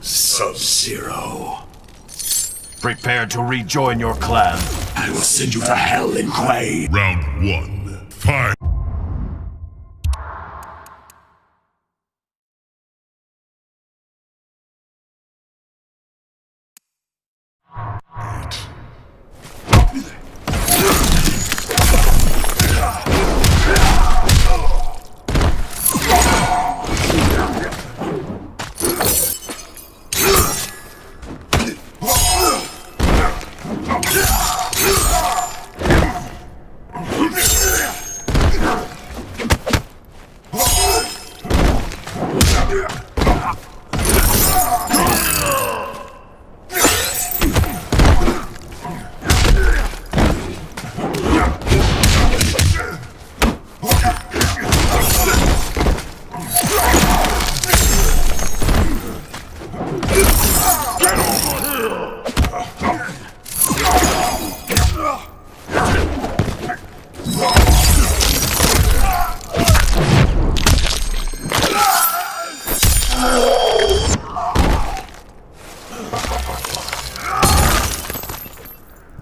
Sub-Zero. Prepare to rejoin your clan. I will send you to hell, in Kuei. Round one. Fight!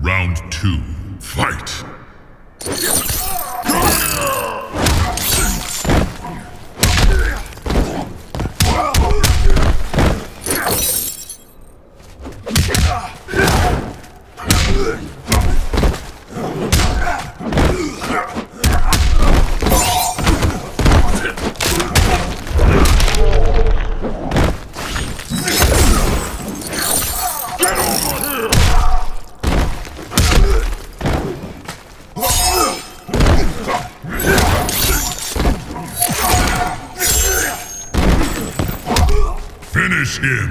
Round two. Fight! Finish him!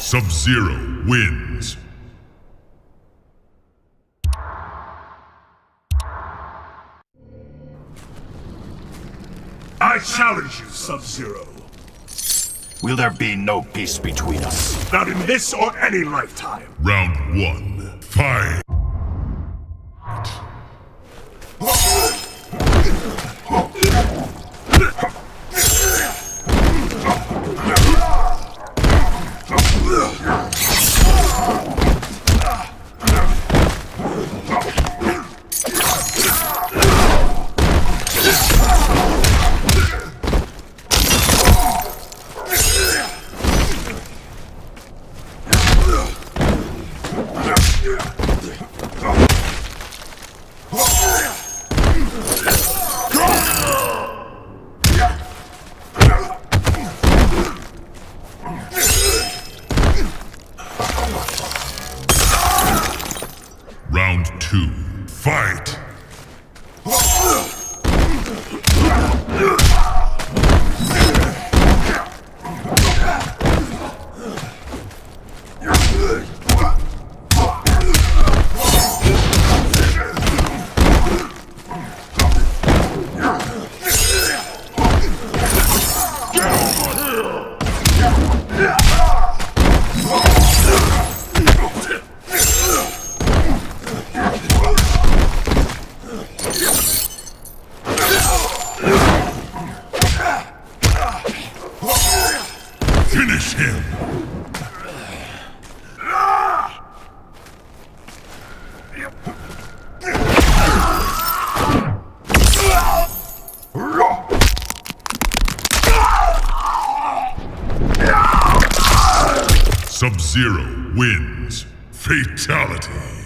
Sub-Zero wins. I challenge you, Sub-Zero. Will there be no peace between us? Not in this or any lifetime. Round one. Fight! Round two. Fight! Finish him! Sub-Zero wins. Fatality.